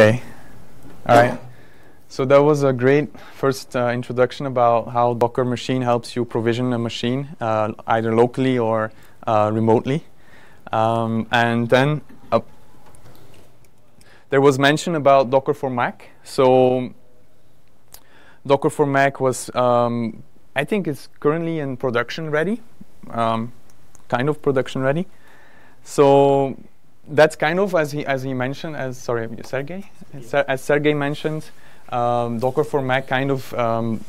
Okay. All right. So that was a great first uh, introduction about how Docker machine helps you provision a machine uh, either locally or uh, remotely. Um, and then uh, there was mention about Docker for Mac. So Docker for Mac was, um, I think it's currently in production ready, um, kind of production ready. So that's kind of as he as he mentioned as sorry Sergey as, as Sergey mentioned um, Docker for Mac kind of um,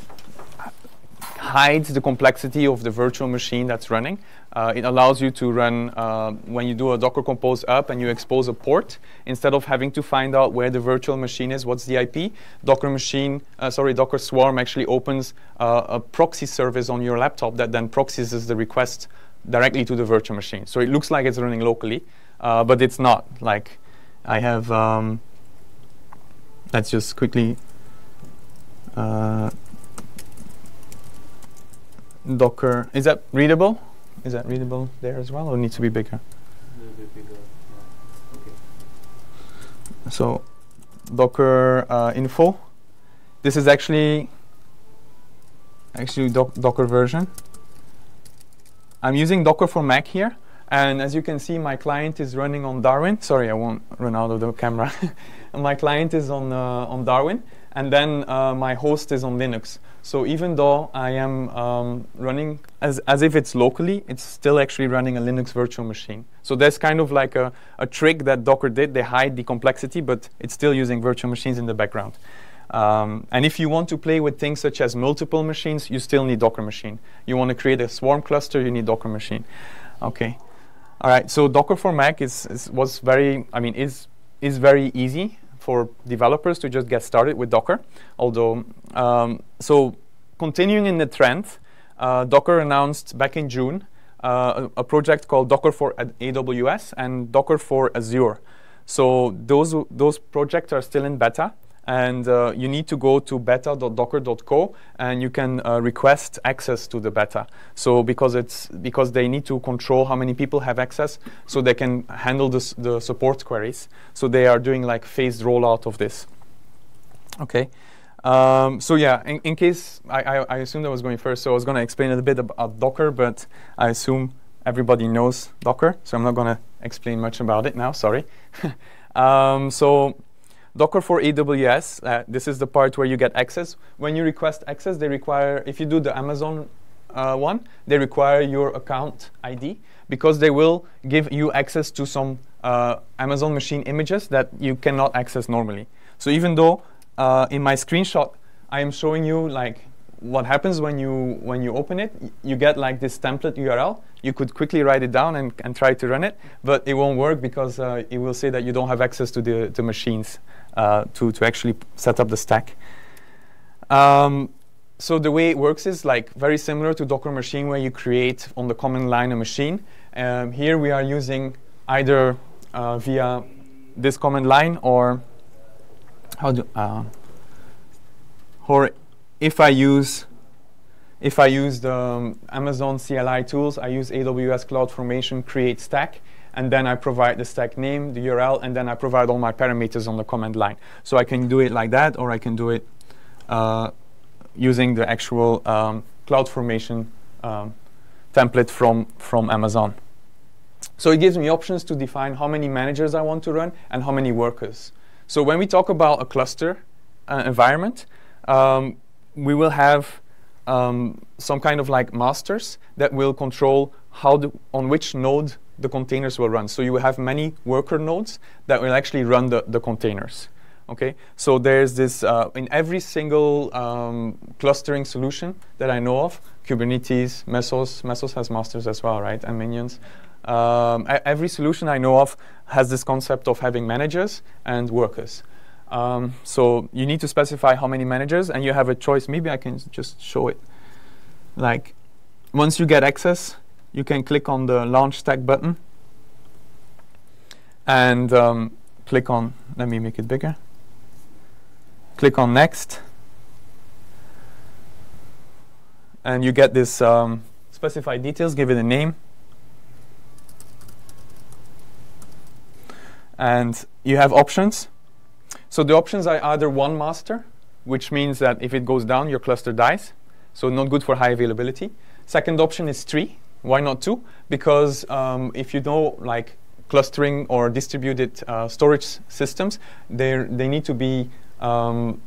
hides the complexity of the virtual machine that's running. Uh, it allows you to run uh, when you do a Docker Compose up and you expose a port instead of having to find out where the virtual machine is, what's the IP. Docker machine, uh, sorry, Docker Swarm actually opens uh, a proxy service on your laptop that then proxies the request directly to the virtual machine. So it looks like it's running locally, uh, but it's not. Like I have, um, let's just quickly uh, Docker. Is that readable? Is that readable there as well, or needs to be bigger? Bit bigger. Okay. So Docker uh, info. This is actually actually doc Docker version. I'm using Docker for Mac here, and as you can see, my client is running on Darwin. Sorry, I won't run out of the camera. my client is on uh, on Darwin, and then uh, my host is on Linux. So even though I am um, running as, as if it's locally, it's still actually running a Linux virtual machine. So that's kind of like a, a trick that Docker did. They hide the complexity, but it's still using virtual machines in the background. Um, and if you want to play with things such as multiple machines, you still need Docker machine. You want to create a swarm cluster, you need Docker machine. Okay. All right. So Docker for Mac is, is was very, I mean, is is very easy for developers to just get started with Docker. Although, um, so continuing in the trend, uh, Docker announced back in June uh, a, a, project called Docker for AWS and Docker for Azure. So those those projects are still in beta and uh, you need to go to beta.docker.co and you can uh, request access to the beta. So because it's because they need to control how many people have access so they can handle this, the support queries. So they are doing like phased rollout of this. Okay. Um, so yeah in, in case I, I, I assumed I was going first so I was going to explain a bit about Docker but I assume everybody knows Docker so I'm not going to explain much about it now sorry. Um, so Docker for AWS, uh, this is the part where you get access. When you request access, they require, if you do the Amazon uh, one, they require your account ID because they will give you access to some uh, Amazon machine images that you cannot access normally. So even though uh, in my screenshot, I am showing you like what happens when you when you open it, you get like this template URL. You could quickly write it down and, and try to run it, but it won't work because uh, it will say that you don't have access to the, the machines uh, to, to actually set up the stack. Um, so the way it works is like very similar to Docker machine where you create on the command line a machine. Um, here we are using either uh, via this command line or how do uh, or if I use if I use the um, Amazon CLI tools, I use AWS CloudFormation create stack, and then I provide the stack name, the URL, and then I provide all my parameters on the command line. So I can do it like that, or I can do it uh, using the actual um, CloudFormation um, template from, from Amazon. So it gives me options to define how many managers I want to run and how many workers. So when we talk about a cluster uh, environment, um, we will have um, some kind of like masters that will control how on which node the containers will run. So you will have many worker nodes that will actually run the, the containers. Okay, so there's this uh, in every single um, clustering solution that I know of, Kubernetes, Mesos, Mesos has masters as well, right, and minions. Um, every solution I know of has this concept of having managers and workers. Um, so you need to specify how many managers, and you have a choice. Maybe I can just show it. Like, once you get access, you can click on the launch stack button and um, click on, let me make it bigger. Click on next. And you get this um, specified details, give it a name. And you have options. So the options are either one master, which means that if it goes down, your cluster dies. So not good for high availability. Second option is three. Why not two? Because um, if you know like clustering or distributed uh, storage systems, they they need to be um,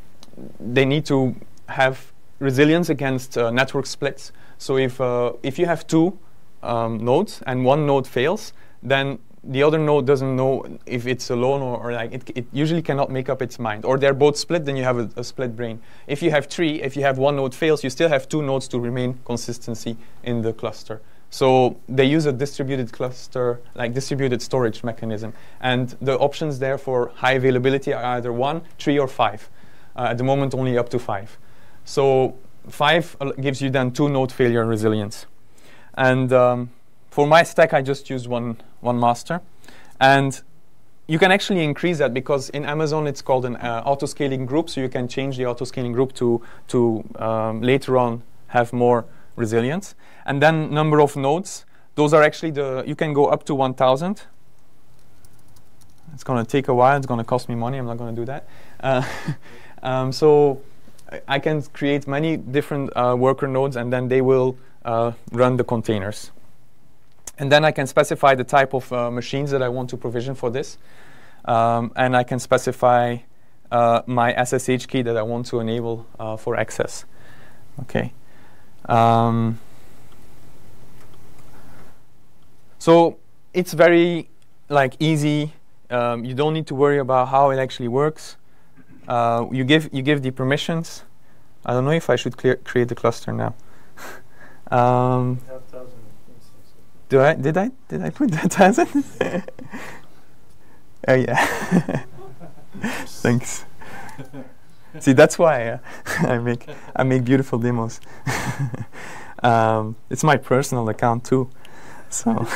they need to have resilience against uh, network splits. So if uh, if you have two um, nodes and one node fails, then the other node doesn't know if it's alone or, or like it, it, usually cannot make up its mind. Or they're both split, then you have a, a, split brain. If you have three, if you have one node fails, you still have two nodes to remain consistency in the cluster. So they use a distributed cluster, like distributed storage mechanism. And the options there for high availability are either one, three, or five. Uh, at the moment, only up to five. So five gives you then two node failure resilience. And um, for my stack, I just use one, one master. And you can actually increase that because in Amazon it's called an uh, auto-scaling group, so you can change the auto-scaling group to, to um, later on have more resilience. And then number of nodes, those are actually the, you can go up to 1,000. It's going to take a while, it's going to cost me money, I'm not going to do that. Uh, um, so I can create many different uh, worker nodes and then they will uh, run the containers. And then I can specify the type of uh, machines that I want to provision for this. Um, and I can specify uh, my SSH key that I want to enable uh, for access. Okay. Um, so it's very like easy. Um, you don't need to worry about how it actually works. Uh, you give you give the permissions. I don't know if I should create the cluster now. um, do I did I did I put that thousand? oh yeah. Thanks. See, that's why uh, I make I make beautiful demos. um, it's my personal account too, so.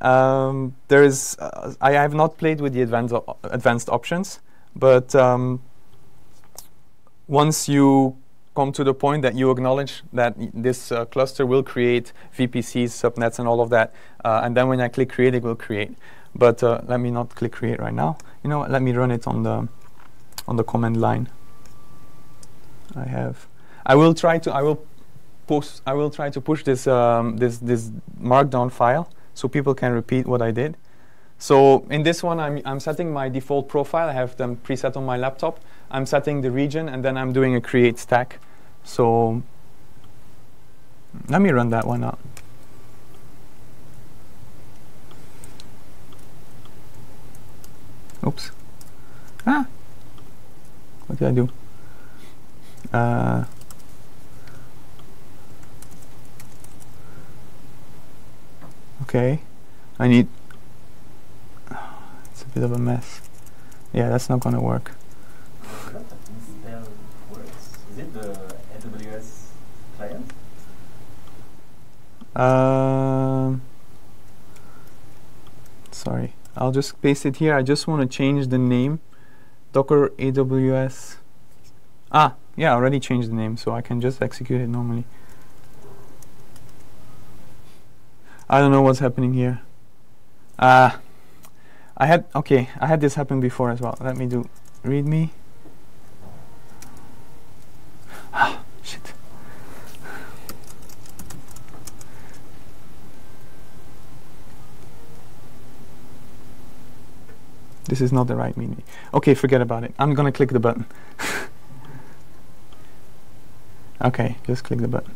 Um, there is, uh, I have not played with the advanced, advanced options, but um, once you come to the point that you acknowledge that this uh, cluster will create VPCs, subnets, and all of that, uh, and then when I click create, it will create. But uh, let me not click create right now. You know? Let me run it on the on the command line. I have. I will try to. I will post. I will try to push this um, this this markdown file so people can repeat what I did. So in this one, I'm, I'm setting my default profile. I have them preset on my laptop. I'm setting the region, and then I'm doing a create stack. So let me run that one out. Oops. Ah. What did I do? Uh, Okay, I need, it's a bit of a mess. Yeah, that's not gonna work. Is it the AWS client? Um, sorry, I'll just paste it here. I just want to change the name. Docker AWS. Ah, yeah, I already changed the name, so I can just execute it normally. I don't know what's happening here. Uh, I had, okay, I had this happen before as well. Let me do readme. Ah, shit. This is not the right menu. Okay, forget about it. I'm gonna click the button. okay, just click the button.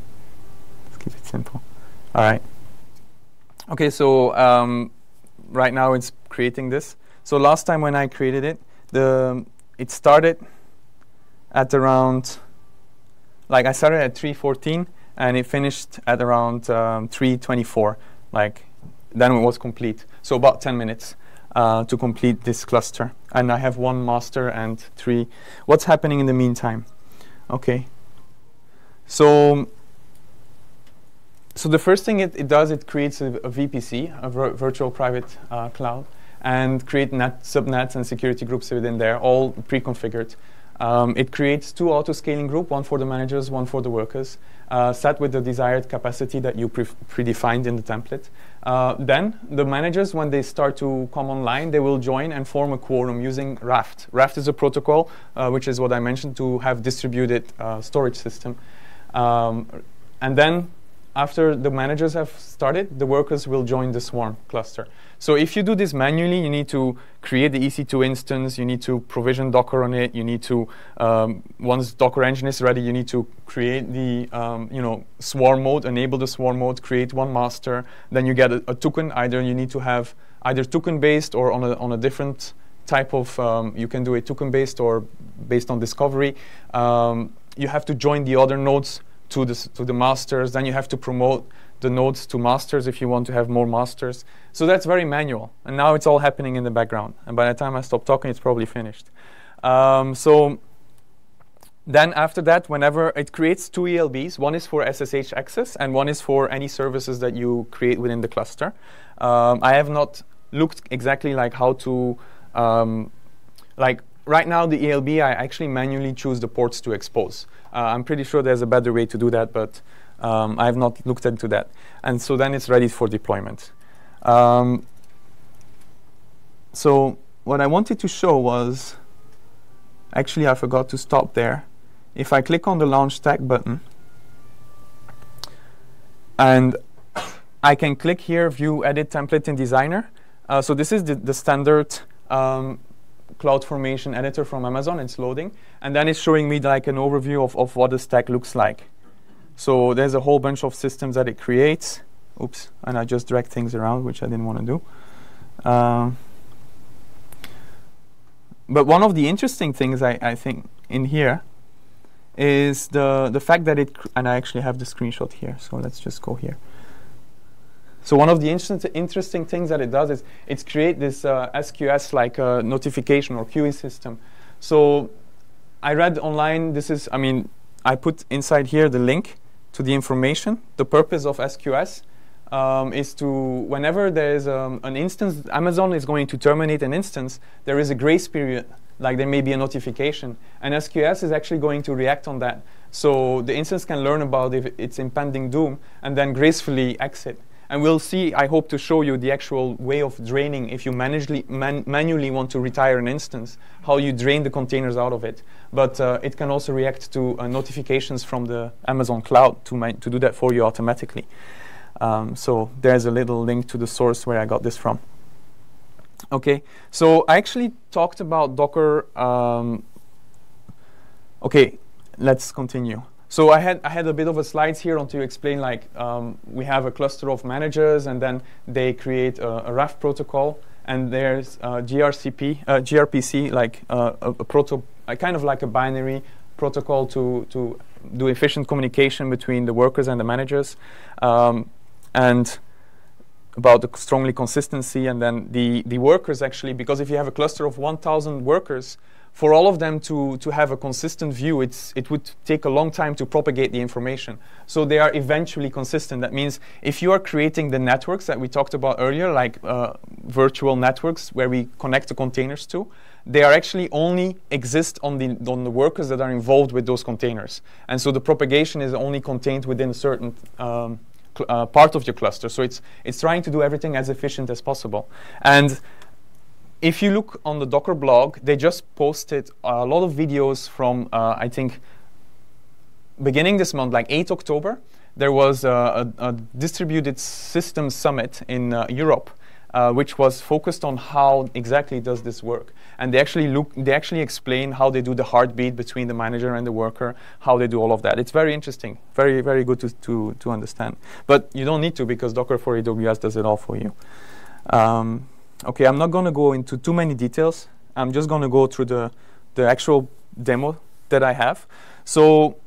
Let's keep it simple. All right. Okay, so um, right now it's creating this. So last time when I created it, the it started at around, like I started at 314 and it finished at around um, 324. Like then it was complete. So about 10 minutes uh, to complete this cluster. And I have one master and three. What's happening in the meantime? Okay. So so the first thing it, it does, it creates a, a VPC, a vir virtual private uh, cloud, and create net subnets and security groups within there, all pre-configured. Um, it creates two auto-scaling group, one for the managers, one for the workers, uh, set with the desired capacity that you pre predefined in the template. Uh, then the managers, when they start to come online, they will join and form a quorum using Raft. Raft is a protocol, uh, which is what I mentioned to have distributed uh, storage system. Um, and then after the managers have started, the workers will join the swarm cluster. So if you do this manually, you need to create the EC2 instance, you need to provision Docker on it, you need to, um, once Docker engine is ready, you need to create the, um, you know, swarm mode, enable the swarm mode, create one master, then you get a, a token, either you need to have either token-based or on a, on a different type of, um, you can do it token-based or based on discovery. Um, you have to join the other nodes to the, to the masters, then you have to promote the nodes to masters if you want to have more masters. So that's very manual. And now it's all happening in the background. And by the time I stop talking, it's probably finished. Um, so then after that, whenever it creates two ELBs, one is for SSH access and one is for any services that you create within the cluster. Um, I have not looked exactly like how to, um, like right now the ELB, I actually manually choose the ports to expose. Uh, I'm pretty sure there's a better way to do that, but um, I have not looked into that. And so then it's ready for deployment. Um, so what I wanted to show was, actually I forgot to stop there. If I click on the launch stack button, and I can click here, view edit template in designer. Uh, so this is the, the standard um, CloudFormation editor from Amazon. It's loading. And then it's showing me like an overview of, of what the stack looks like. So there's a whole bunch of systems that it creates. Oops, and I just drag things around, which I didn't want to do. Um, but one of the interesting things I, I think in here is the, the fact that it, and I actually have the screenshot here, so let's just go here. So one of the interesting things that it does is it's create this uh, SQS like a notification or queuing system. So I read online, this is, I mean, I put inside here the link to the information. The purpose of SQS um, is to, whenever there's um, an instance, Amazon is going to terminate an instance, there is a grace period, like there may be a notification. And SQS is actually going to react on that. So the instance can learn about if it's impending doom and then gracefully exit. And we'll see, I hope to show you the actual way of draining if you man manually want to retire an instance, how you drain the containers out of it. But uh, it can also react to uh, notifications from the Amazon cloud to, to do that for you automatically. Um, so there's a little link to the source where I got this from. Okay, so I actually talked about Docker. Um, okay, let's continue. So I had I had a bit of a slides here on to explain like um, we have a cluster of managers and then they create a, a Raft protocol and there's uh, GRCP uh, gRPC like uh, a, a proto kind of like a binary protocol to to do efficient communication between the workers and the managers um, and about the strongly consistency and then the the workers actually because if you have a cluster of 1,000 workers for all of them to, to have a consistent view, it's, it would take a long time to propagate the information. So they are eventually consistent. That means if you are creating the networks that we talked about earlier, like uh, virtual networks where we connect the containers to, they are actually only exist on the, on the workers that are involved with those containers. And so the propagation is only contained within a certain um, uh, part of your cluster. So it's, it's trying to do everything as efficient as possible. And if you look on the Docker blog, they just posted a lot of videos from, uh, I think, beginning this month, like 8 October, there was a, a, a distributed systems summit in uh, Europe, uh, which was focused on how exactly does this work. And they actually look, they actually explain how they do the heartbeat between the manager and the worker, how they do all of that. It's very interesting, very, very good to, to, to understand. But you don't need to because Docker for AWS does it all for you. Um, Okay, I'm not going to go into too many details. I'm just going to go through the, the actual demo that I have. So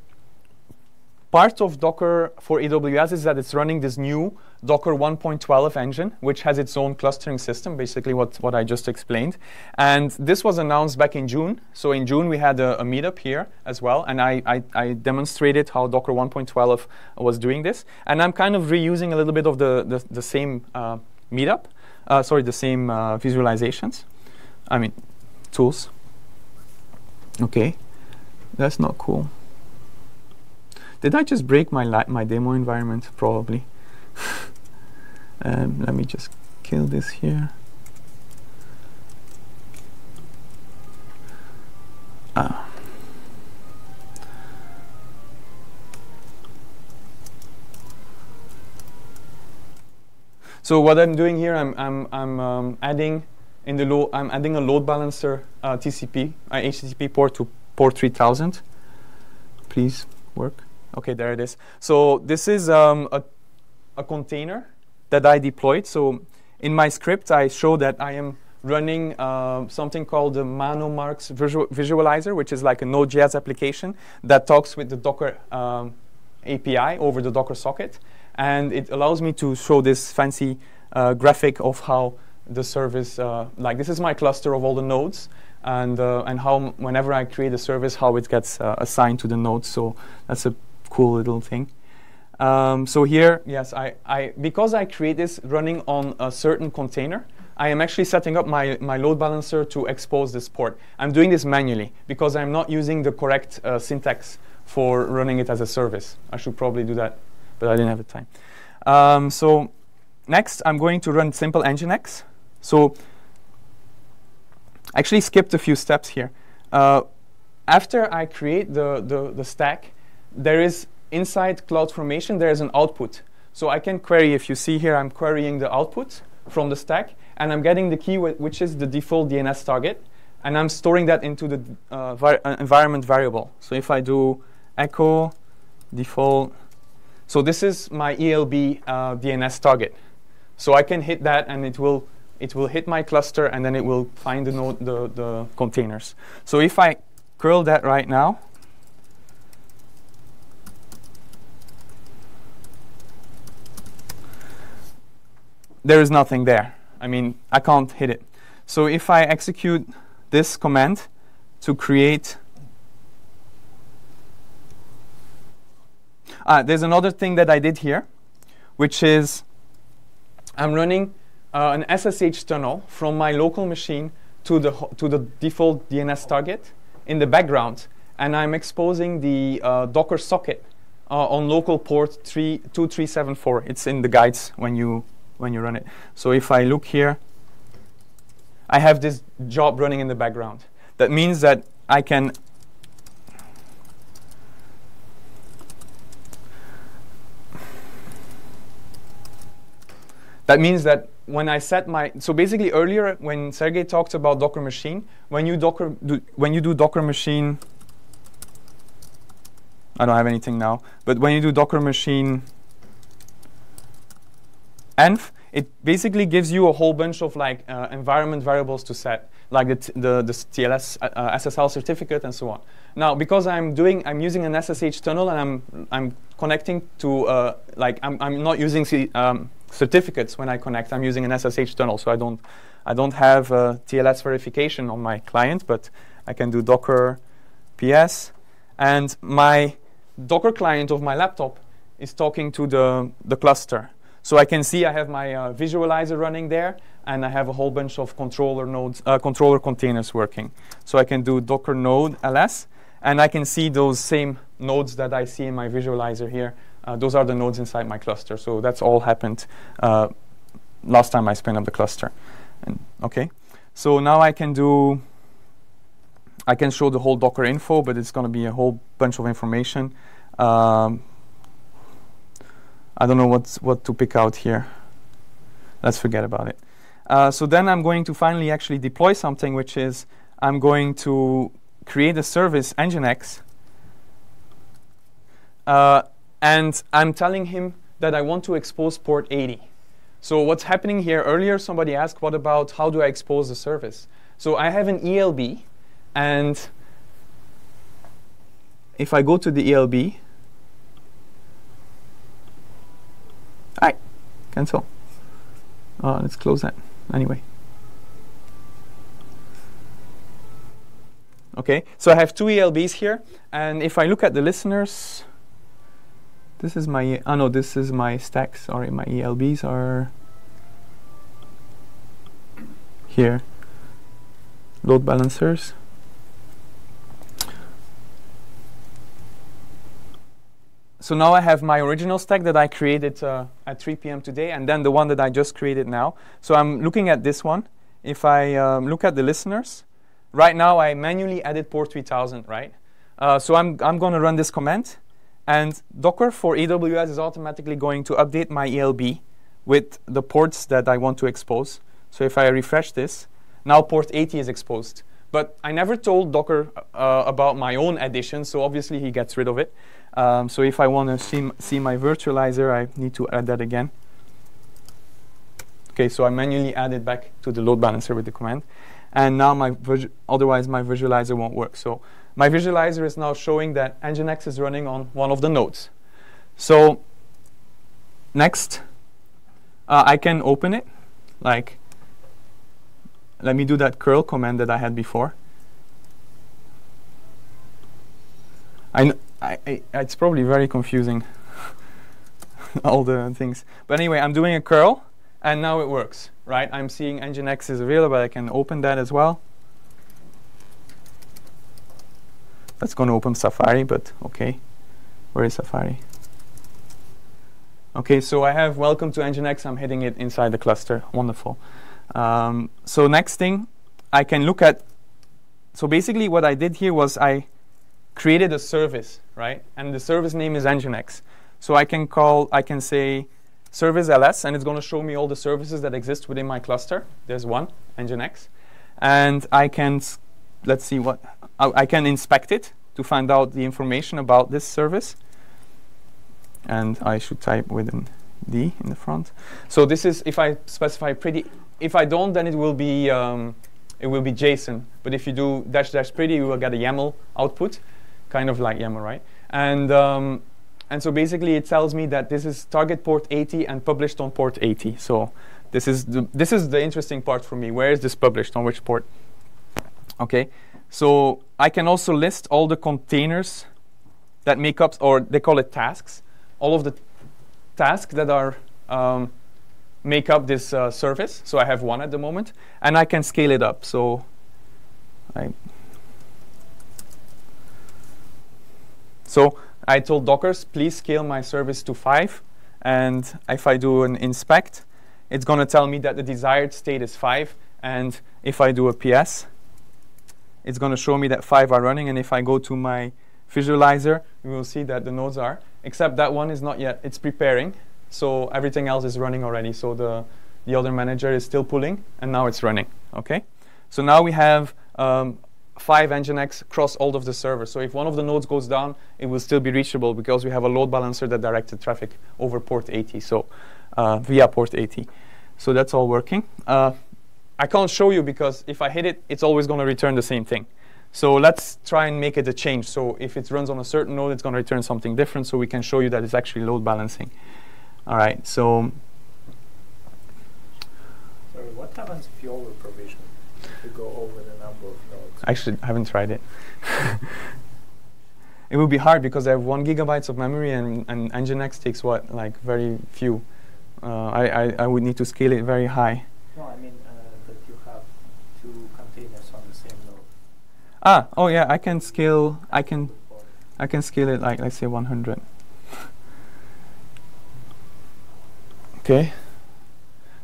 part of Docker for AWS is that it's running this new Docker 1.12 engine, which has its own clustering system, basically what, what I just explained. And this was announced back in June. So in June, we had a, a meetup here as well. And I, I, I, demonstrated how Docker 1.12 was doing this. And I'm kind of reusing a little bit of the, the, the same uh, meetup uh, sorry, the same uh, visualizations. I mean, tools. Okay, that's not cool. Did I just break my my demo environment? Probably. Um, let me just kill this here. Ah. So what I'm doing here, I'm, I'm, I'm um, adding in the load, I'm adding a load balancer uh, TCP, uh, HTTP port to port 3000. Please work. Okay, there it is. So this is um, a, a container that I deployed. So in my script, I show that I am running uh, something called the Manomarks visual visualizer, which is like a Node.js application that talks with the Docker um, API over the Docker socket. And it allows me to show this fancy uh, graphic of how the service, uh, like this is my cluster of all the nodes, and, uh, and how whenever I create a service, how it gets uh, assigned to the nodes. So that's a cool little thing. Um, so here, yes, I, I, because I create this running on a certain container, I am actually setting up my, my load balancer to expose this port. I'm doing this manually because I'm not using the correct uh, syntax for running it as a service. I should probably do that, but I didn't have the time. Um, so next, I'm going to run simple nginx. So I actually skipped a few steps here. Uh, after I create the, the, the stack, there is inside CloudFormation, there is an output. So I can query, if you see here, I'm querying the output from the stack, and I'm getting the key, which is the default DNS target, and I'm storing that into the uh, uh, environment variable. So if I do echo default, so this is my ELB uh, DNS target. So I can hit that, and it will it will hit my cluster, and then it will find the node the the containers. So if I curl that right now, there is nothing there. I mean, I can't hit it. So if I execute this command to create, ah, there's another thing that I did here, which is I'm running uh, an SSH tunnel from my local machine to the, to the default DNS target in the background, and I'm exposing the uh, Docker socket uh, on local port 2374. It's in the guides when you when you run it. So if I look here, I have this job running in the background. That means that I can That means that when I set my so basically earlier when Sergey talked about Docker machine, when you Docker do, when you do Docker machine, I don't have anything now, but when you do Docker machine env, it basically gives you a whole bunch of like uh, environment variables to set, like the, the, the TLS uh, SSL certificate and so on. Now, because I'm doing, I'm using an SSH tunnel and I'm, I'm connecting to, uh, like, I'm, I'm not using C, um, certificates when I connect. I'm using an SSH tunnel, so I don't, I don't have TLS verification on my client, but I can do Docker PS, and my Docker client of my laptop is talking to the, the cluster. So I can see I have my uh, visualizer running there, and I have a whole bunch of controller nodes, uh, controller containers working. So I can do docker node ls, and I can see those same nodes that I see in my visualizer here. Uh, those are the nodes inside my cluster. So that's all happened uh, last time I spin up the cluster. And, okay, so now I can do. I can show the whole Docker info, but it's going to be a whole bunch of information. Um, I don't know what's, what to pick out here. Let's forget about it. Uh, so then I'm going to finally actually deploy something, which is I'm going to create a service, Nginx, uh, and I'm telling him that I want to expose port 80. So what's happening here, earlier somebody asked, what about how do I expose the service? So I have an ELB, and if I go to the ELB, Alright, cancel. Uh, let's close that anyway. Okay, so I have two ELBs here, and if I look at the listeners, this is my, oh no, this is my stack, sorry, my ELBs are here. Load balancers. so now I have my original stack that I created uh, at 3 p.m. today, and then the one that I just created now. So I'm looking at this one. If I um, look at the listeners, right now I manually added port 3000, right? Uh, so I'm, I'm going to run this command, and Docker for AWS is automatically going to update my ELB with the ports that I want to expose. So if I refresh this, now port 80 is exposed. But I never told Docker uh, about my own addition, so obviously he gets rid of it. Um, so if I want to see, see my virtualizer, I need to add that again. Okay, so I manually add it back to the load balancer with the command. And now my otherwise my visualizer won't work. So my visualizer is now showing that Nginx is running on one of the nodes. So next, uh, I can open it, like let me do that curl command that I had before. I, I, it's probably very confusing, all the things. But anyway, I'm doing a curl, and now it works, right? I'm seeing Nginx is available. I can open that as well. That's going to open Safari, but OK. Where is Safari? OK, so I have welcome to Nginx. I'm hitting it inside the cluster. Wonderful. Um, so next thing, I can look at, so basically what I did here was I created a service, right? And the service name is Nginx. So I can call, I can say service ls, and it's going to show me all the services that exist within my cluster. There's one, Nginx. And I can, let's see what, I, I can inspect it to find out the information about this service. And I should type with an D in the front. So this is, if I specify pretty if I don't, then it will be um, it will be JSON. But if you do dash dash pretty, you will get a YAML output, kind of like YAML, right? And um, and so basically, it tells me that this is target port 80 and published on port 80. So this is the this is the interesting part for me. Where is this published on which port? Okay, so I can also list all the containers that make up, or they call it tasks, all of the tasks that are um, make up this uh, surface. So I have one at the moment, and I can scale it up. So I so I told Docker, please scale my service to five, and if I do an inspect, it's going to tell me that the desired state is five, and if I do a PS, it's going to show me that five are running, and if I go to my visualizer, we will see that the nodes are, except that one is not yet, it's preparing. So everything else is running already. So the, the other manager is still pulling, and now it's running. Okay. So now we have um, five Nginx across all of the servers. So if one of the nodes goes down, it will still be reachable because we have a load balancer that directed traffic over port 80, so uh, via port 80. So that's all working. Uh, I can't show you because if I hit it, it's always going to return the same thing. So let's try and make it a change. So if it runs on a certain node, it's going to return something different so we can show you that it's actually load balancing. All right, so. Sorry, what happens if you over provision? If you go over the number of nodes? Actually, I haven't tried it. it would be hard because I have one gigabytes of memory and, and Nginx takes what, like very few. Uh, I, I, I would need to scale it very high. No, I mean uh, that you have two containers on the same node. Ah, oh yeah, I can scale, I can, I can scale it like, let's say 100. Okay.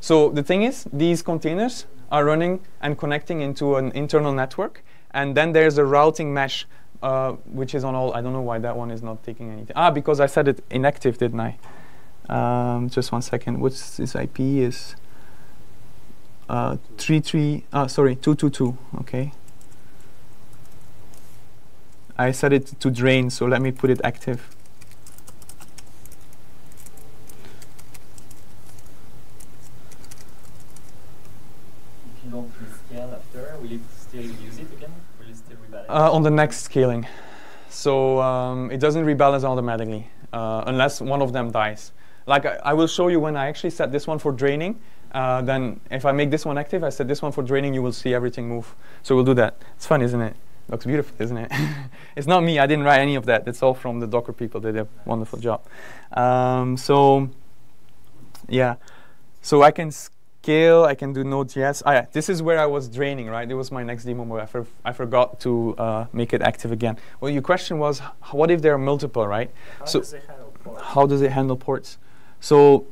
So the thing is, these containers are running and connecting into an internal network, and then there's a routing mesh, uh, which is on all. I don't know why that one is not taking anything. Ah, because I said it inactive, didn't I? Um, just one second. What's this IP is? Uh, three three. Uh, sorry, two two two. Okay. I set it to drain, so let me put it active. Uh, on the next scaling. So um, it doesn't rebalance automatically uh, unless one of them dies. Like I, I, will show you when I actually set this one for draining. Uh, then if I make this one active, I set this one for draining, you will see everything move. So we'll do that. It's fun, isn't it? Looks beautiful, isn't it? it's not me. I didn't write any of that. It's all from the Docker people. They did a wonderful job. Um, so yeah. So I can scale, I can do Node.js. Ah, yeah, this is where I was draining, right? It was my next demo where I, for I forgot to uh, make it active again. Well, your question was, what if there are multiple, right? How so does it handle ports? how does it handle ports? So,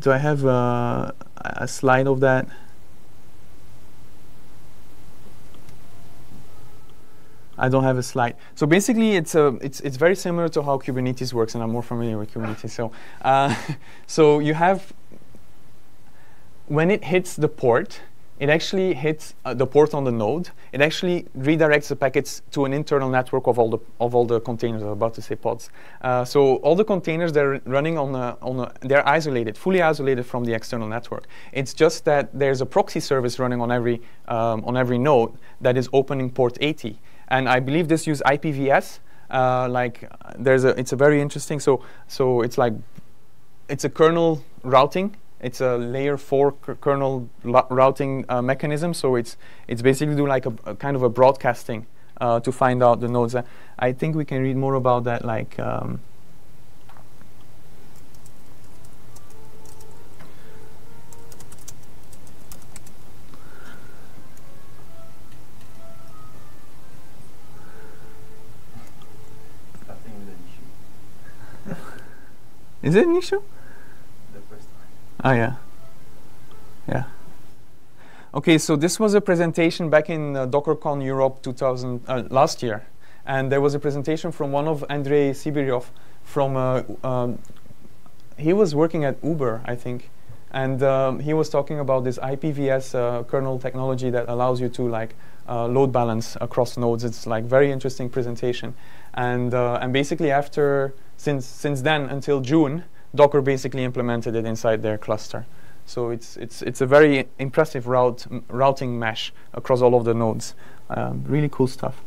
do I have a, a slide of that? I don't have a slide. So basically, it's a it's it's very similar to how Kubernetes works, and I'm more familiar with Kubernetes. So, uh, so you have when it hits the port, it actually hits uh, the port on the node. It actually redirects the packets to an internal network of all the of all the containers. I was about to say pods. Uh, so all the containers they're running on a, on a, they're isolated, fully isolated from the external network. It's just that there's a proxy service running on every um, on every node that is opening port 80, and I believe this uses IPVS. Uh, like there's a it's a very interesting. So so it's like it's a kernel routing it's a layer four kernel routing uh, mechanism. So it's it's basically do like a, a kind of a broadcasting uh, to find out the nodes. I think we can read more about that. Like. Um, Is it an issue? Oh yeah. Yeah. Okay, so this was a presentation back in uh, DockerCon Europe 2000 uh, last year, and there was a presentation from one of Andrei Sibiryov from. Uh, um, he was working at Uber, I think, and um, he was talking about this IPVS uh, kernel technology that allows you to like uh, load balance across nodes. It's like very interesting presentation, and uh, and basically after since since then until June, Docker basically implemented it inside their cluster. So it's, it's, it's a very impressive route, routing mesh across all of the nodes. Um, really cool stuff.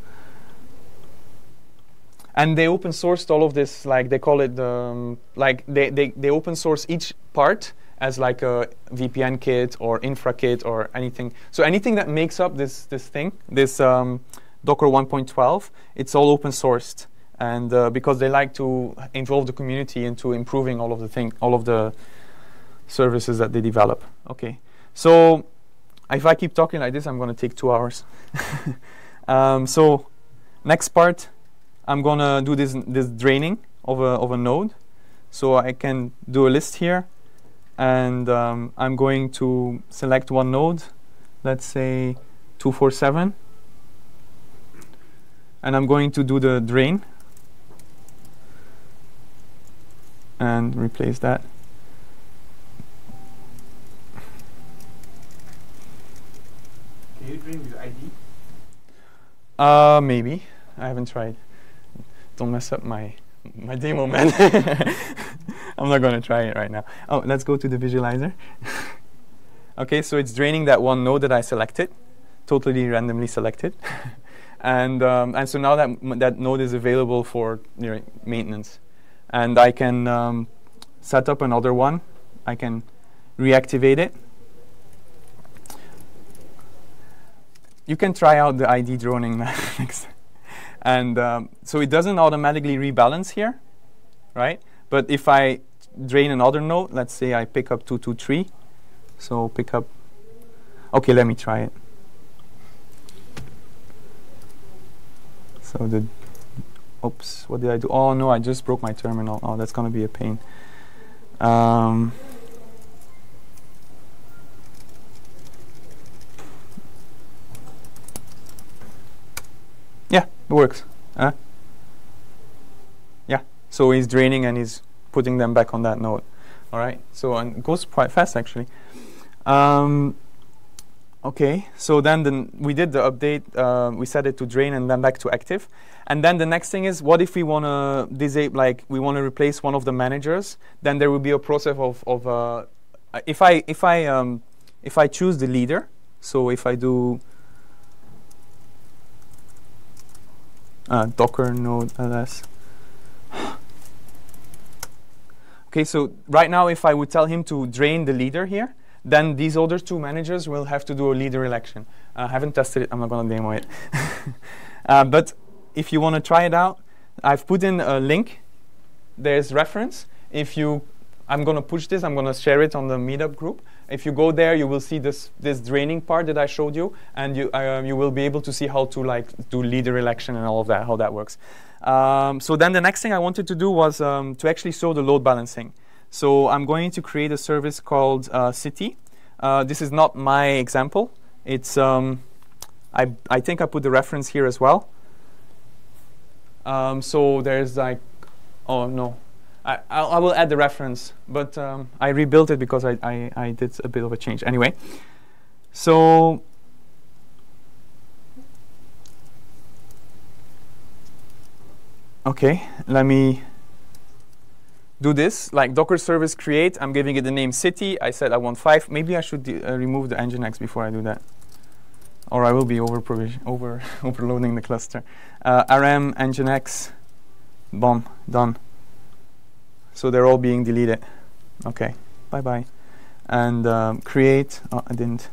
And they open sourced all of this, like they call it, um, like they, they, they open source each part as like a VPN kit or infra kit or anything. So anything that makes up this, this thing, this um, Docker 1.12, it's all open sourced and uh, because they like to involve the community into improving all of the thing, all of the services that they develop. Okay, so if I keep talking like this, I'm going to take two hours. um, so next part, I'm going to do this this draining of a of a node. So I can do a list here, and um, I'm going to select one node. Let's say 247 and I'm going to do the drain and replace that. Can you drain with ID? Uh, maybe. I haven't tried. Don't mess up my my demo, man. I'm not gonna try it right now. Oh, let's go to the visualizer. okay, so it's draining that one node that I selected, totally randomly selected, and um, and so now that that node is available for you know, maintenance and I can um, set up another one. I can reactivate it. You can try out the ID draining next. and um, so it doesn't automatically rebalance here, right? But if I drain another node, let's say I pick up 223, so pick up, okay, let me try it. So the Oops, what did I do? Oh no, I just broke my terminal. Oh, that's gonna be a pain. Um, yeah, it works. Uh, yeah, so he's draining and he's putting them back on that node. All right, so and it goes quite fast actually. Um, okay, so then the we did the update. Uh, we set it to drain and then back to active. And then the next thing is, what if we want to disable, like we want to replace one of the managers? Then there will be a process of, of uh, if I if I um, if I choose the leader. So if I do uh, Docker node ls. okay, so right now, if I would tell him to drain the leader here, then these other two managers will have to do a leader election. I uh, haven't tested it. I'm not going to demo it. uh, but if you want to try it out, I've put in a link. There's reference. If you, I'm going to push this. I'm going to share it on the meetup group. If you go there, you will see this this draining part that I showed you, and you uh, you will be able to see how to like do leader election and all of that, how that works. Um, so then the next thing I wanted to do was um, to actually show the load balancing. So I'm going to create a service called uh, City. Uh, this is not my example. It's um, I I think I put the reference here as well. Um, so there's like, oh no, I, I'll, I will add the reference, but um, I rebuilt it because I, I, I did a bit of a change. Anyway, so okay, let me do this. Like Docker service create, I'm giving it the name city. I said I want five. Maybe I should uh, remove the Nginx before I do that. Or I will be over over overloading the cluster. Uh, rm nginx, bomb, done. So they're all being deleted. Okay, bye bye. And um, create, oh, I didn't.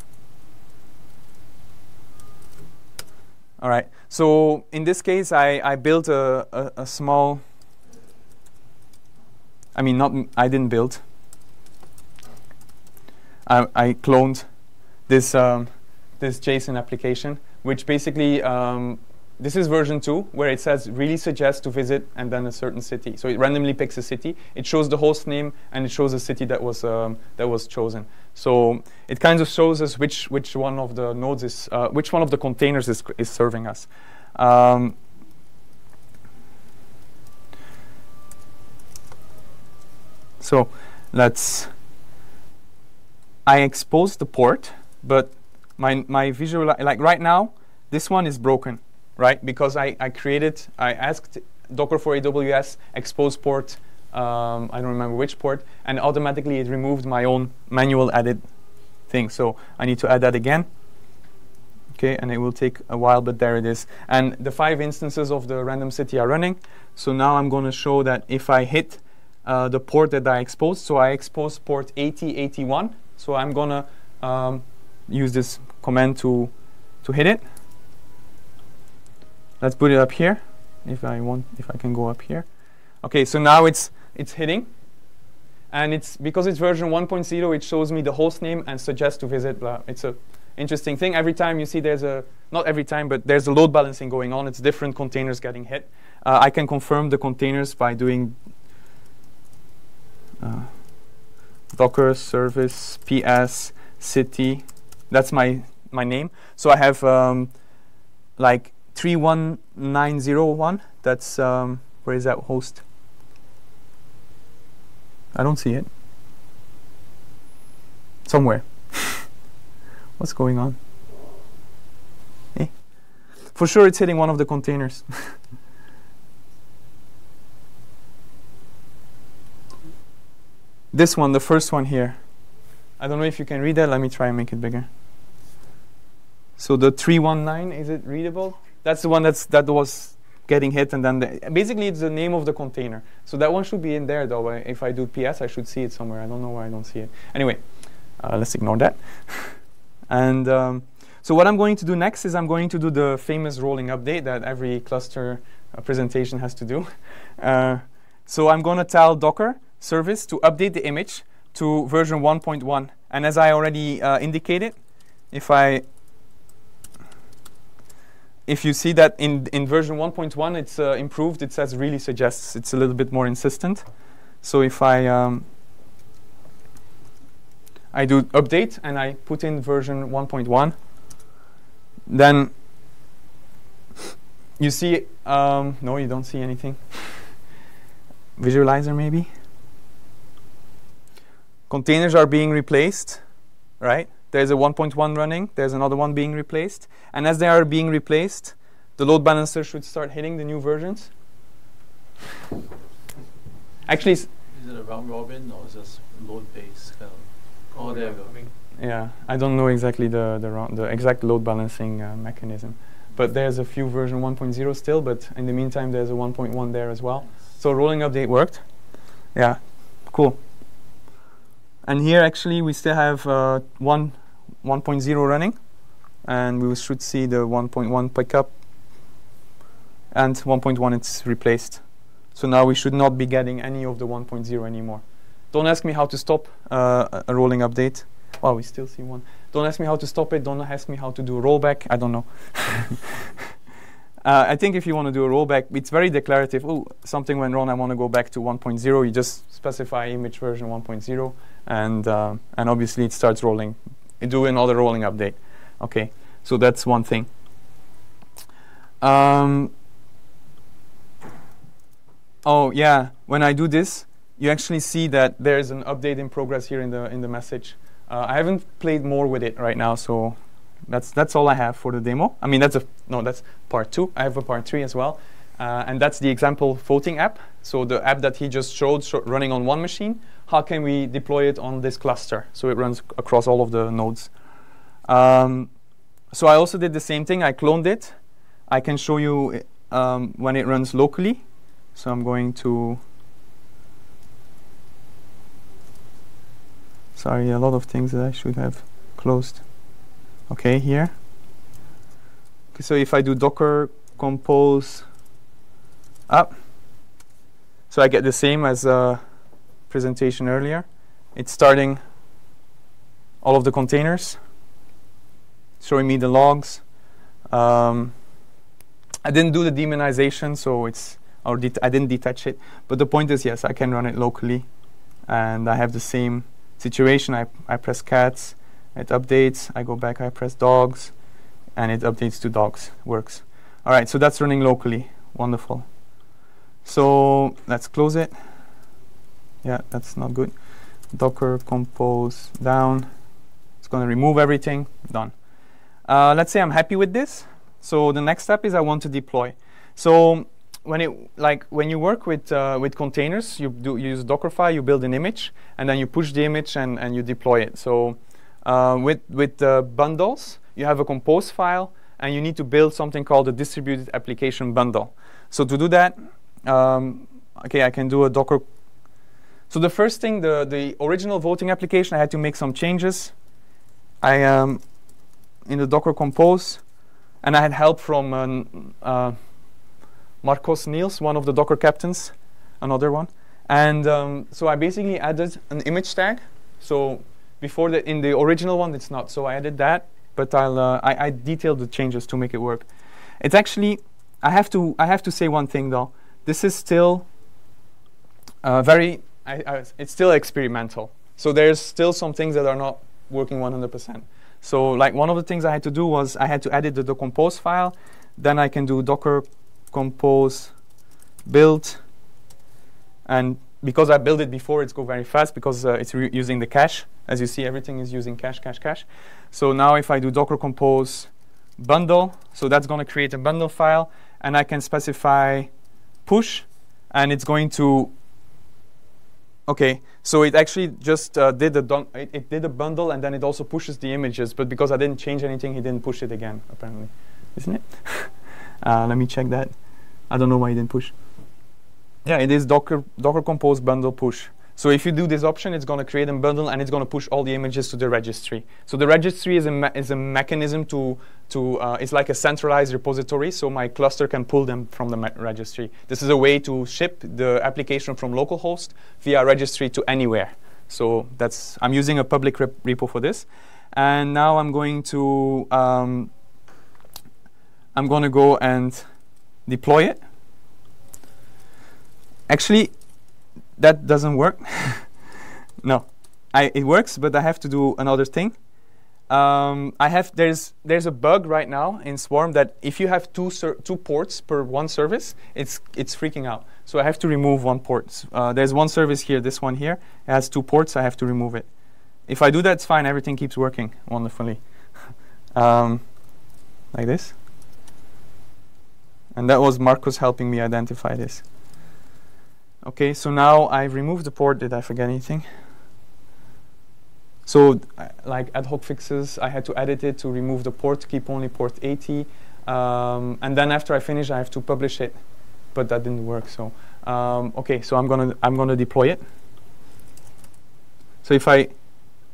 All right, so in this case, I, I built a, a, a small, I mean, not, I didn't build. I, I cloned this, um, this JSON application, which basically um, this is version 2 where it says really suggests to visit and then a certain city. So it randomly picks a city. It shows the host name and it shows a city that was um, that was chosen. So it kind of shows us which which one of the nodes is uh, which one of the containers is, is serving us. Um, so let's I expose the port but my my visual like right now this one is broken right? Because I, I created, I asked Docker for AWS expose port, um, I don't remember which port, and automatically it removed my own manual added thing. So I need to add that again. Okay, and it will take a while, but there it is. And the five instances of the random city are running. So now I'm going to show that if I hit uh, the port that I exposed, so I exposed port 8081. So I'm going to um, use this command to, to hit it. Let's put it up here. If I want, if I can go up here. Okay, so now it's it's hitting, and it's because it's version 1.0. It shows me the host name and suggests to visit. Blah. It's a interesting thing. Every time you see there's a not every time, but there's a load balancing going on. It's different containers getting hit. Uh, I can confirm the containers by doing uh, Docker service ps city. That's my my name. So I have um, like 31901. That's, um, where is that host? I don't see it. Somewhere. What's going on? Eh? For sure it's hitting one of the containers. this one, the first one here. I don't know if you can read that. Let me try and make it bigger. So the 319, is it readable? That's the one that's that was getting hit, and then the, basically it's the name of the container. So that one should be in there, though. If I do PS, I should see it somewhere. I don't know why I don't see it. Anyway, uh, let's ignore that. and um, so what I'm going to do next is I'm going to do the famous rolling update that every cluster uh, presentation has to do. Uh, so I'm going to tell Docker service to update the image to version 1.1. And as I already uh, indicated, if I if you see that in, in version 1.1 it's uh, improved, it says really suggests it's a little bit more insistent. So if I um, I do update and I put in version 1.1, then you see, um, no, you don't see anything. Visualizer maybe. Containers are being replaced, right? There's a 1.1 running, there's another one being replaced. And as they are being replaced, the load balancer should start hitting the new versions. Actually, Is it a round robin or is this load based kind of? Oh, there we go. yeah, I don't know exactly the, the, ro- the exact load balancing uh, mechanism. But there's a few version 1.0 still, but in the meantime, there's a 1.1 there as well. So rolling update worked. Yeah, cool. And here actually we still have uh, one 1.0 running, and we should see the 1.1 pickup, and 1.1 it's replaced. So now we should not be getting any of the 1.0 anymore. Don't ask me how to stop uh, a rolling update. Well, we still see one. Don't ask me how to stop it. Don't ask me how to do a rollback. I don't know. uh, I think if you want to do a rollback, it's very declarative. Oh, something went wrong. I want to go back to 1.0. You just specify image version 1.0, and uh, and obviously it starts rolling. Do another rolling update. Okay, so that's one thing. Um, oh yeah, when I do this, you actually see that there's an update in progress here in the in the message. Uh, I haven't played more with it right now, so that's that's all I have for the demo. I mean, that's a no, that's part two. I have a part three as well, uh, and that's the example voting app. So the app that he just showed sho running on one machine. How can we deploy it on this cluster so it runs across all of the nodes? Um, so I also did the same thing. I cloned it. I can show you um, when it runs locally. So I'm going to Sorry, a lot of things that I should have closed. Okay, here. So if I do docker compose up, so I get the same as a presentation earlier. It's starting all of the containers, showing me the logs. Um, I didn't do the daemonization, so it's or I didn't detach it. But the point is, yes, I can run it locally, and I have the same situation. I I press cats, it updates. I go back, I press dogs, and it updates to dogs. Works. All right, so that's running locally. Wonderful. So let's close it. Yeah, that's not good. Docker compose down. It's going to remove everything. Done. Uh, let's say I'm happy with this. So the next step is I want to deploy. So when it like when you work with uh, with containers, you do you use Dockerfile, you build an image, and then you push the image and, and you deploy it. So uh, with with bundles, you have a compose file, and you need to build something called a distributed application bundle. So to do that, um, okay, I can do a Docker. So the first thing, the the original voting application, I had to make some changes. I um, in the Docker compose, and I had help from. Um, uh, Marcos Nils, one of the Docker captains, another one. And um, so I basically added an image tag. So before the in the original one, it's not. So I added that, but I'll uh, I, I detailed the changes to make it work. It's actually I have to I have to say one thing though. This is still uh, very I, I, it's still experimental. So there's still some things that are not working 100%. So like one of the things I had to do was I had to edit the, the compose file. Then I can do docker compose, build, and because I built it before, it's go very fast because uh, it's using the cache. As you see, everything is using cache, cache, cache. So now if I do docker compose bundle, so that's going to create a bundle file, and I can specify push, and it's going to Okay, so it actually just uh, did a it, it, did a bundle and then it also pushes the images, but because I didn't change anything, he didn't push it again, apparently, isn't it? uh, let me check that. I don't know why he didn't push. Yeah, it is Docker Docker Compose bundle push. So if you do this option, it's going to create a bundle and it's going to push all the images to the registry. So the registry is a is a mechanism to to uh, it's like a centralized repository. So my cluster can pull them from the registry. This is a way to ship the application from localhost via registry to anywhere. So that's I'm using a public rep repo for this, and now I'm going to um, I'm going to go and deploy it. Actually, that doesn't work. no, I, it works, but I have to do another thing. Um, I have there's there's a bug right now in Swarm that if you have two two ports per one service, it's it's freaking out. So I have to remove one port. Uh, there's one service here, this one here, it has two ports. I have to remove it. If I do that, it's fine. Everything keeps working wonderfully, um, like this. And that was Marcos helping me identify this. Okay, so now I've removed the port. Did I forget anything? So, like ad hoc fixes, I had to edit it to remove the port, keep only port 80. Um, and then after I finish, I have to publish it. But that didn't work. So, um, okay, so I'm gonna I'm gonna deploy it. So if I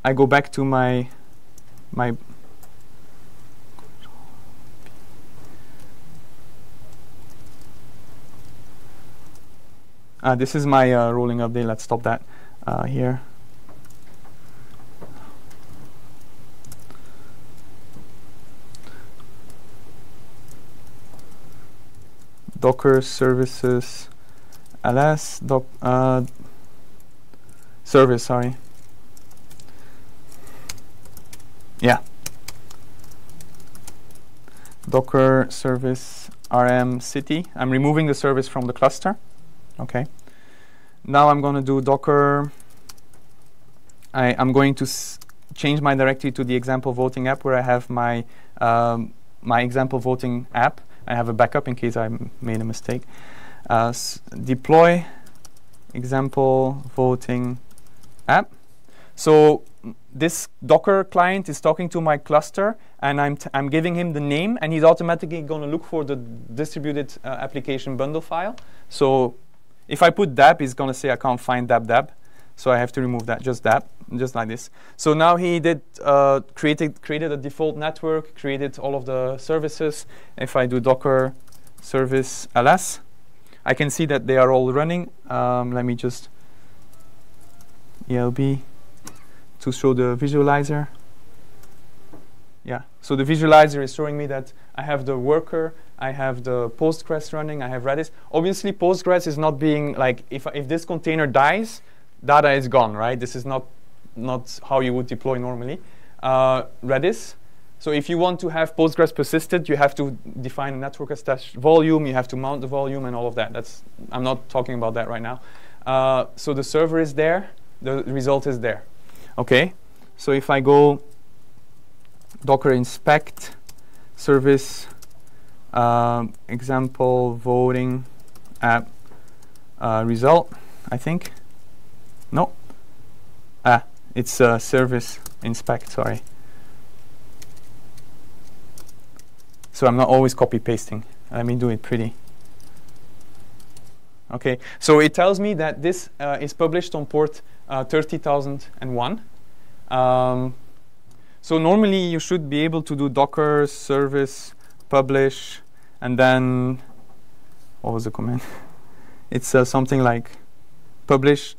I go back to my my Uh, this is my uh, rolling update. Let's stop that uh, here. Docker services ls doc, uh, service, sorry. Yeah. Docker service rm city. I'm removing the service from the cluster okay now i'm going to do docker I, i'm going to change my directory to the example voting app where i have my um, my example voting app I have a backup in case I made a mistake. Uh, deploy example voting app. So this Docker client is talking to my cluster, and I'm, I'm giving him the name, and he's automatically going to look for the distributed uh, application bundle file. So if I put dab, it's going to say I can't find dab dab. So I have to remove that, just that, just like this. So now he did uh, created created a default network, created all of the services. If I do Docker service ls, I can see that they are all running. Um, let me just ELB to show the visualizer. Yeah, so the visualizer is showing me that I have the worker, I have the Postgres running, I have Redis. Obviously, Postgres is not being like, if, if this container dies, data is gone, right? This is not, not how you would deploy normally. Uh, Redis, so if you want to have Postgres persisted, you have to define a network as attached volume, you have to mount the volume and all of that. That's, I'm not talking about that right now. Uh, so the server is there, the result is there. Okay, so if I go docker inspect service um, example voting app uh, result, I think. No. Ah, it's uh, service inspect, sorry. So I'm not always copy pasting. Let me do it pretty. Okay, so it tells me that this uh, is published on port uh, 30001. Um, so normally you should be able to do docker service publish and then what was the command? it's uh, something like publish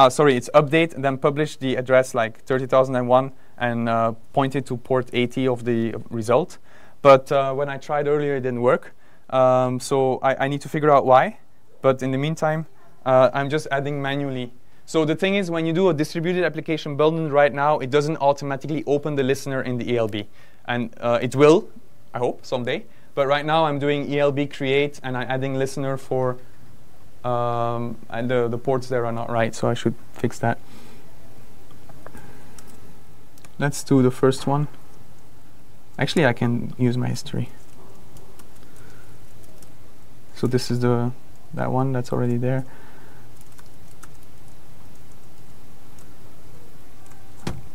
uh, sorry, it's update and then publish the address like 30,001 and uh, point it to port 80 of the result. But uh, when I tried earlier, it didn't work. Um, so I, I, need to figure out why. But in the meantime, uh, I'm just adding manually. So the thing is, when you do a distributed application bundle right now, it doesn't automatically open the listener in the ELB. And uh, it will, I hope, someday. But right now, I'm doing ELB create, and I'm adding listener for um, and the, the ports there are not right, so I should fix that. Let's do the first one. Actually, I can use my history. So this is the that one that's already there.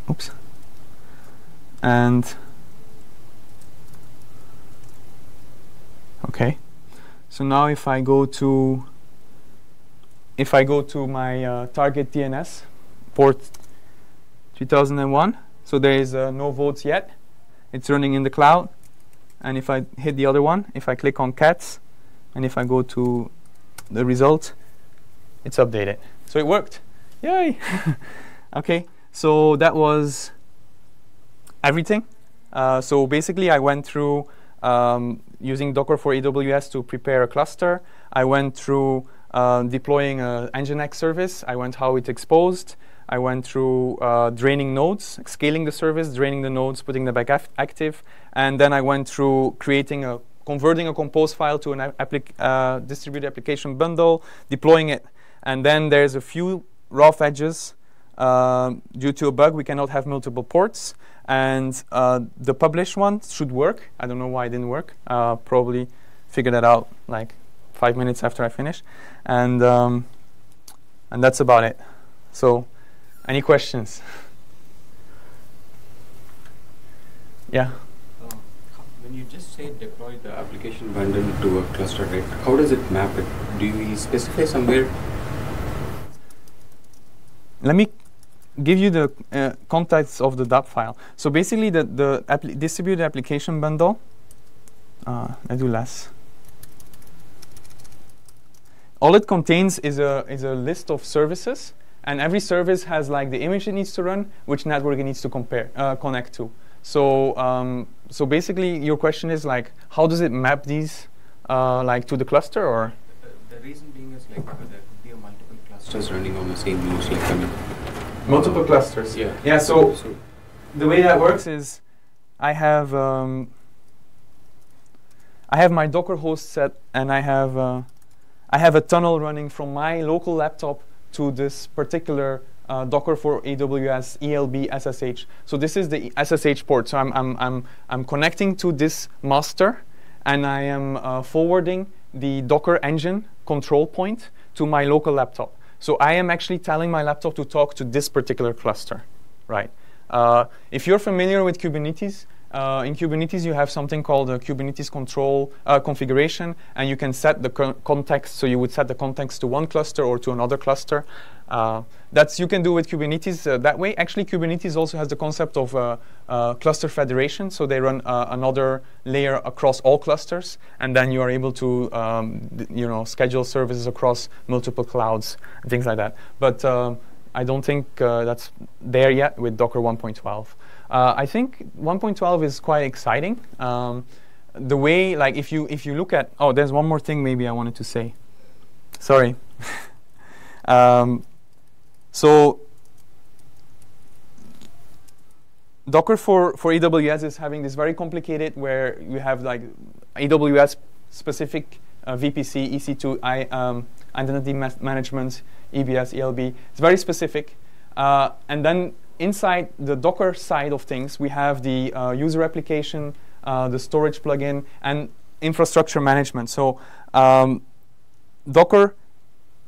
Oops. And okay. So now if I go to if I go to my uh, target DNS port 3001, so there is uh, no votes yet. It's running in the cloud. And if I hit the other one, if I click on cats, and if I go to the result, it's updated. So it worked. Yay! okay, so that was everything. Uh, so basically, I went through um, using Docker for AWS to prepare a cluster. I went through uh, deploying an Nginx service. I went how it's exposed. I went through uh, draining nodes, scaling the service, draining the nodes, putting them back active, and then I went through creating a converting a compose file to an uh, distributed application bundle, deploying it, and then there's a few rough edges uh, due to a bug. We cannot have multiple ports, and uh, the published one should work. I don't know why it didn't work. Uh, probably figure that out like five minutes after I finish, and um, and that's about it. So, any questions? yeah. Uh, when you just say deploy the application bundle to a cluster, right? How does it map it? Do you specify somewhere? Let me give you the uh, context of the DAB file. So basically, the the appli distributed application bundle. Uh, I do less all it contains is a, is a list of services, and every service has like the image it needs to run, which network it needs to compare, uh, connect to. So, um, so basically, your question is like, how does it map these uh, like to the cluster or? The reason being is like there could be multiple clusters running on the same use, like Multiple clusters. yeah. Yeah. So So the way that works is I have um, I have my Docker host set and I have uh, I have a tunnel running from my local laptop to this particular uh, Docker for AWS ELB SSH. So this is the SSH port. So I'm I'm I'm I'm connecting to this master and I am uh, forwarding the Docker engine control point to my local laptop. So I am actually telling my laptop to talk to this particular cluster, right? Uh, if you're familiar with Kubernetes, uh, in Kubernetes you have something called a Kubernetes control uh, configuration, and you can set the co- context. So you would set the context to one cluster or to another cluster. Uh, that's you can do with Kubernetes uh, that way. Actually, Kubernetes also has the concept of uh, uh, cluster federation. So they run another layer across all clusters, and then you are able to um, you know schedule services across multiple clouds and things like that. But um, I don't think that's there yet with Docker 1.12. Uh, I think 1.12 is quite exciting. Um, the way, like, if you if you look at, oh, there's one more thing maybe I wanted to say. Sorry. um, so Docker for, for AWS is having this very complicated where you have like AWS specific uh, VPC, EC2, I, um, identity ma- management, EBS, ELB. It's very specific. Uh, and then inside the Docker side of things, we have the uh, user application, uh, the storage plugin, and infrastructure management. So um, Docker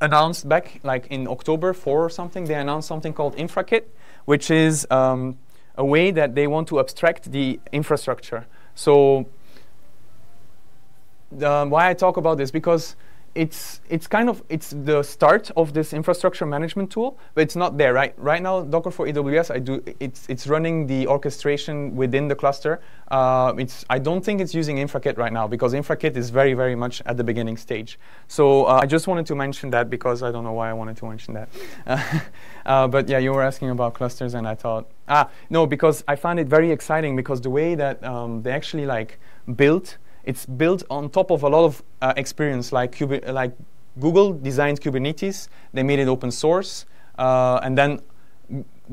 announced back like in October 4 or something, they announced something called InfraKit, which is um, a way that they want to abstract the infrastructure. So the, why I talk about this because it's it's kind of it's the start of this infrastructure management tool, but it's not there right right now. Docker for AWS, I do it's it's running the orchestration within the cluster. Uh, it's I don't think it's using InfraKit right now because InfraKit is very very much at the beginning stage. So uh, I just wanted to mention that because I don't know why I wanted to mention that. uh, but yeah, you were asking about clusters, and I thought ah no because I found it very exciting because the way that um, they actually like built it's built on top of a lot of uh, experience, like, Kubi- like Google designed Kubernetes. They made it open source, uh, and then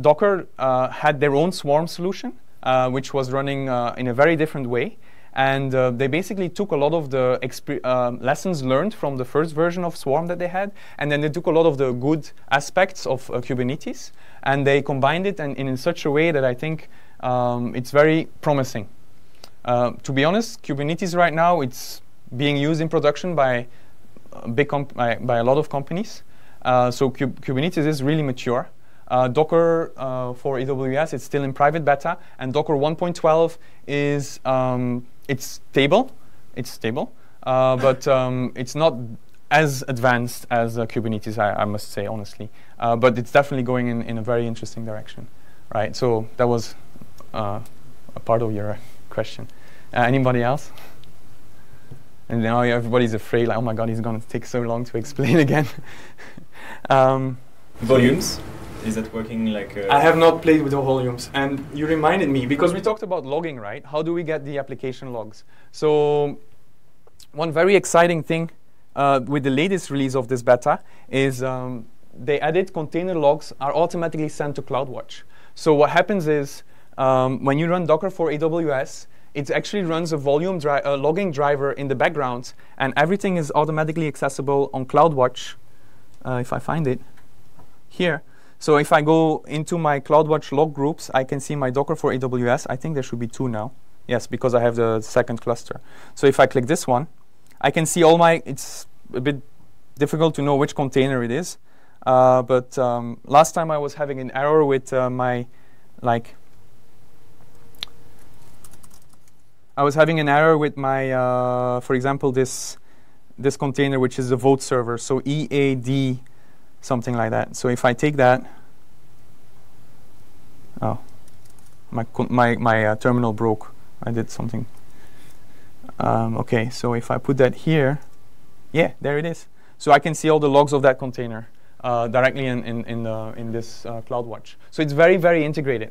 Docker uh, had their own Swarm solution, uh, which was running uh, in a very different way. And uh, they basically took a lot of the um, lessons learned from the first version of Swarm that they had, and then they took a lot of the good aspects of Kubernetes, and they combined it and, in such a way that I think um, it's very promising. Uh, to be honest, Kubernetes right now it's being used in production by a big by, by, a lot of companies. Uh, so Kub- Kubernetes is really mature. Uh, Docker uh, for AWS it's still in private beta, and Docker 1.12 is um, it's stable, it's stable, uh, but um, it's not as advanced as Kubernetes. I, I, must say honestly, but it's definitely going in, in a very interesting direction, right? So that was a part of your question. Uh, anybody else? And now everybody's afraid, like, oh my god, he's going to take so long to explain again. um, volumes? Is that working like? I have not played with the volumes, and you reminded me because we talked about logging, right? How do we get the application logs? So, one very exciting thing uh, with the latest release of this beta is um, they added container logs are automatically sent to CloudWatch. So what happens is um, when you run Docker for AWS, it actually runs a volume dri uh, logging driver in the background, and everything is automatically accessible on CloudWatch. Uh, if I find it here. So if I go into my CloudWatch log groups, I can see my Docker for AWS. I think there should be two now. Yes, because I have the second cluster. So if I click this one, I can see all my, it's a bit difficult to know which container it is. Uh, but um, last time I was having an error with uh, my, like, I was having an error with my, uh, for example, this this container, which is the vote server. So EAD, something like that. So if I take that, oh, my my my uh, terminal broke. I did something. Um, okay, so if I put that here, yeah, there it is. So I can see all the logs of that container uh, directly in in in, the, in this uh, CloudWatch. So it's very very integrated.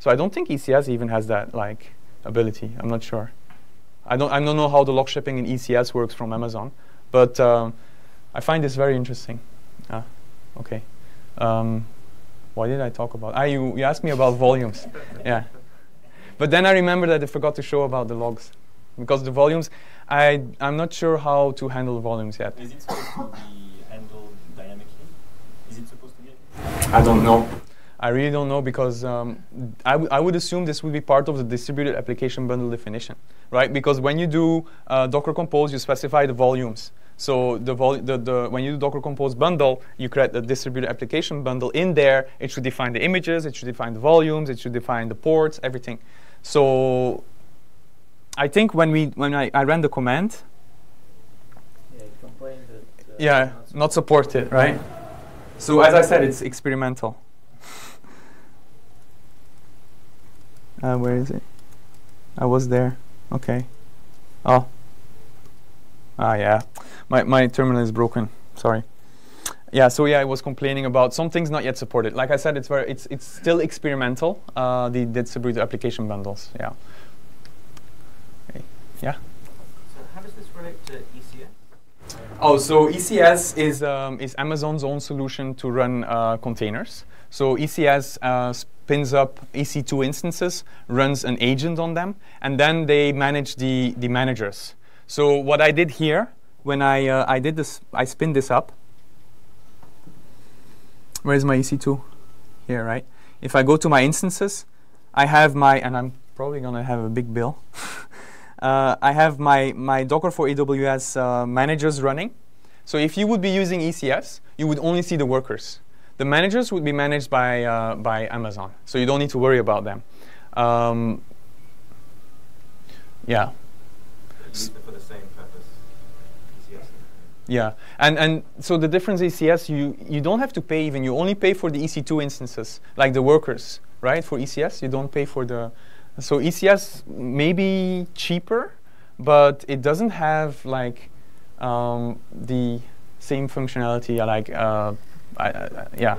So I don't think ECS even has that like ability. I'm not sure. I don't I don't know how the log shipping in ECS works from Amazon, but um, I find this very interesting. Ah, okay. Um, why did I talk about? Ah, you you asked me about volumes. Yeah. But then I remember that I forgot to show about the logs, because the volumes, I I'm not sure how to handle the volumes yet. Is it supposed to be handled dynamically? Is it supposed to be? I don't know. I really don't know because um, I, would assume this would be part of the distributed application bundle definition, right? Because when you do uh, Docker Compose, you specify the volumes. So the, the, the when you do Docker Compose bundle, you create the distributed application bundle. In there, it should define the images, it should define the volumes, it should define the ports, everything. So I think when we when I, I ran the command, Yeah, that. Uh, yeah, not supported, right? So as I said, it's experimental. Uh, where is it? I was there. Okay. Oh. Ah, yeah. My my terminal is broken. Sorry. Yeah. So yeah, I was complaining about some things not yet supported. Like I said, it's very it's it's still experimental. Uh, the distributed application bundles. Yeah. Okay. Yeah. So how does this relate to ECS? Oh, so ECS is um, is Amazon's own solution to run uh, containers. So ECS uh, spins up EC2 instances, runs an agent on them, and then they manage the the managers. So what I did here when I uh, I did this, I spin this up. Where is my EC2? Here, right? If I go to my instances, I have my, and I'm probably gonna have a big bill. uh, I have my, my Docker for AWS uh, managers running. So if you would be using ECS, you would only see the workers. The managers would be managed by, uh, by Amazon, so you don't need to worry about them. Um, yeah, for the same purpose. ECS. yeah. And, and so the difference is, ECS, you, you don't have to pay even, you only pay for the EC2 instances, like the workers, right? For ECS, you don't pay for the, so ECS may be cheaper, but it doesn't have like um, the same functionality, like, uh, I, I, yeah.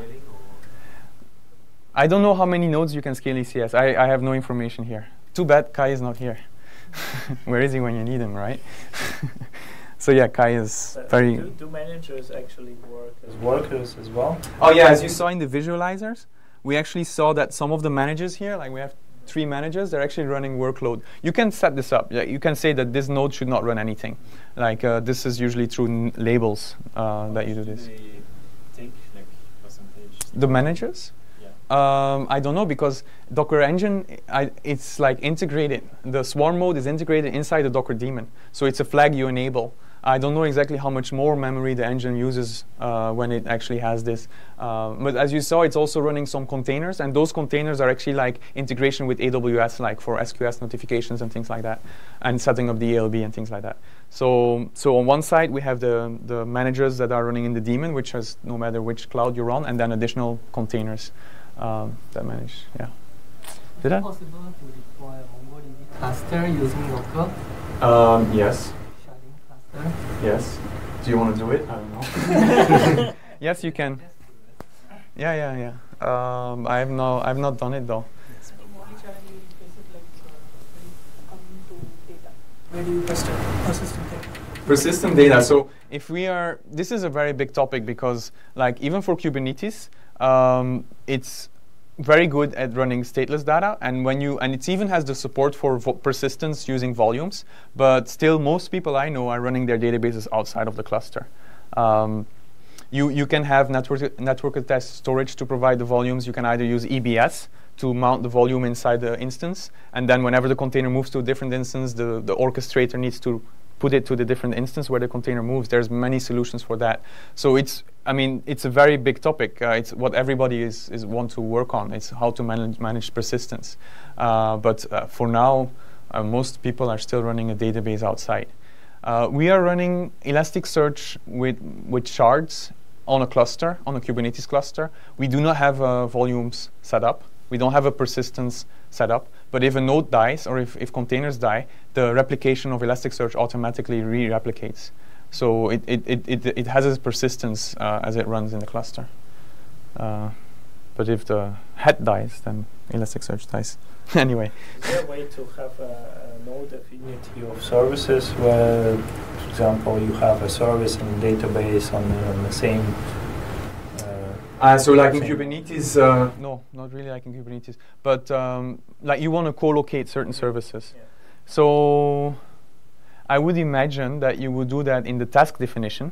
I don't know how many nodes you can scale ECS. I, I have no information here. Too bad Kai is not here. Where is he when you need him, right? so yeah, Kai is Uh, very. do, do managers actually work as workers as well? Oh yeah, as you saw in the visualizers, we actually saw that some of the managers here, like we have three managers, they're actually running workload. You can set this up. Yeah, you can say that this node should not run anything. Like uh, this is usually through n- labels uh, that you do this. They take like percentage. The managers? Yeah. Um, I don't know because Docker Engine, I, it's like integrated. The swarm mode is integrated inside the Docker daemon, so it's a flag you enable. I don't know exactly how much more memory the engine uses uh, when it actually has this. Uh, but as you saw, it's also running some containers, and those containers are actually like integration with AWS, like for SQS notifications and things like that, and setting up the ELB and things like that. So, so on one side we have the the managers that are running in the daemon, which has no matter which cloud you're on, and then additional containers um, that manage. Yeah. Did I? possible to deploy a MongoDB cluster using Docker, Um, yes. Sharding cluster? Yes. Do you want to do it? I don't know. yes, you can. Yeah, yeah, yeah. Um, I have no, I've not done it though. Where do you persist persistent data? Persistent data. So if we are, this is a very big topic because, like, even for Kubernetes, um, it's very good at running stateless data, and when you, and it even has the support for persistence using volumes. But still, most people I know are running their databases outside of the cluster. Um, you, you can have network, network attached storage to provide the volumes. You can either use EBS to mount the volume inside the instance, and then whenever the container moves to a different instance, the, the orchestrator needs to put it to the different instance where the container moves. There's many solutions for that. So it's, I mean, it's a very big topic. Uh, it's what everybody is, is want to work on. It's how to manage, manage persistence. Uh, but uh, for now, uh, most people are still running a database outside. Uh, we are running Elasticsearch with, with shards on a cluster, on a Kubernetes cluster. We do not have uh, volumes set up. We don't have a persistence set up. But if a node dies or if, if containers die, the replication of Elasticsearch automatically re-replicates. So it, it, it, it, it has its persistence uh, as it runs in the cluster. Uh, But if the head dies, then Elasticsearch dies. anyway, Is there a way to have a, a node affinity of services where, for example, you have a service and database on, on the same? Uh, Uh, so like in Kubernetes, uh, no, not really like in Kubernetes, but um, like you want to co-locate certain services. yeah. So I would imagine that you would do that in the task definition.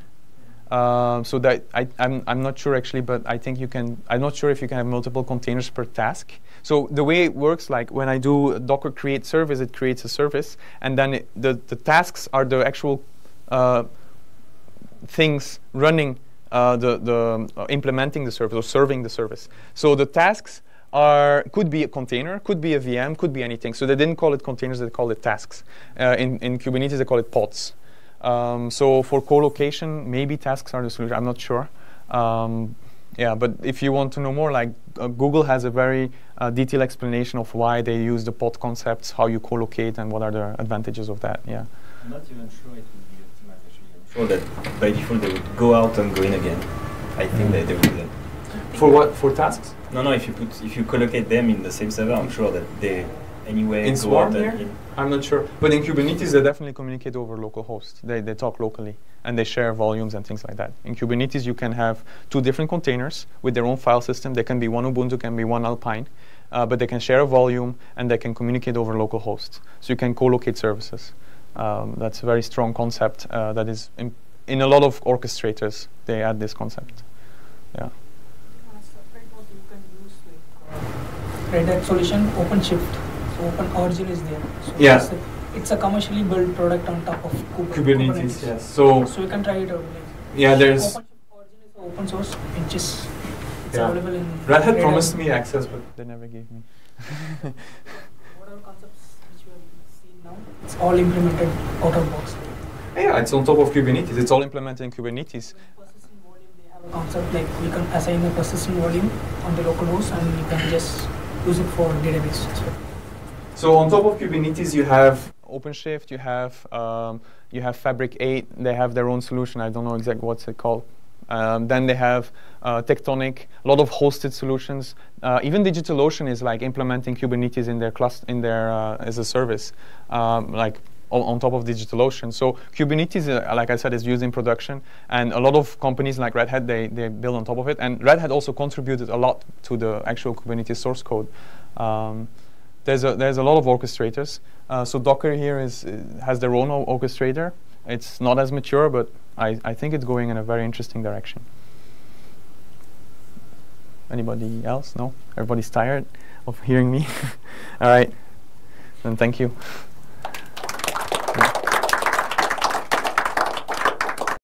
Um, so that I, I'm, I'm not sure actually, but I think you can. I'm not sure if you can have multiple containers per task. So the way it works, like when I do Docker create service, it creates a service, and then it, the the tasks are the actual uh, things running uh, the the uh, implementing the service or serving the service. So the tasks are could be a container, could be a VM, could be anything. So they didn't call it containers; they called it tasks. Uh, in in Kubernetes, they call it pods. Um, so for co-location, maybe tasks are the solution. I'm not sure. Um, yeah, but if you want to know more, like uh, Google has a very uh, detailed explanation of why they use the pod concepts, how you co-locate, and what are the advantages of that. Yeah. I'm not even sure it would be optimized actually. I'm sure that by default they would go out and go in again. I think that they would. For what? For tasks? No, no. If you put if you collocate them in the same server, I'm sure that they anyway In go Swarm out here? in. I'm not sure. But in Kubernetes, they definitely communicate over localhost. They, they talk locally and they share volumes and things like that. In Kubernetes, you can have two different containers with their own file system. They can be one Ubuntu, can be one Alpine, uh, but they can share a volume and they can communicate over local localhost. So you can co-locate services. Um, that's a very strong concept uh, that is in, in a lot of orchestrators. They add this concept. Yeah. Red Hat solution OpenShift. So OpenOrigin is there. So Yeah. It's a, it's a commercially built product on top of Kube- So So you can try it out. Yeah, there's OpenShift Origin is a open source. It just it's Yeah. available in Red Hat promised me access, but they never gave me. Whatever concepts which you have seen now, it's all implemented out of box. Yeah, it's on top of Kubernetes. It's all implemented in Kubernetes. Persistent volume, they have a concept like we can assign a persistent volume on the local host and you can just use it for database as well. So on top of Kubernetes, you have OpenShift, you have um, you have Fabric8. They have their own solution. I don't know exactly what's it called. Um, then they have uh, Tectonic, a lot of hosted solutions. Uh, even DigitalOcean is like implementing Kubernetes in their cluster, in their uh, as a service, um, like on, top of DigitalOcean. So Kubernetes, uh, like I said, is used in production, and a lot of companies like Red Hat they they build on top of it. And Red Hat also contributed a lot to the actual Kubernetes source code. Um, there's a there's a lot of orchestrators. Uh, so Docker here is uh, has their own orchestrator. It's not as mature, but I, I think it's going in a very interesting direction. Anybody else? No? Everybody's tired of hearing me? All right. Then thank you.